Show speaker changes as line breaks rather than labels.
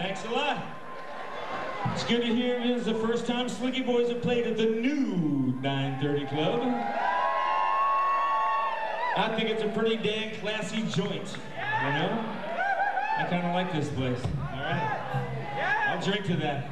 Thanks a lot. It's good to hear it is the first time Slickee Boys have played at the new 930 Club. I think it's a pretty dang classy joint, you know? I kind of like this place, all right? I'll drink to that.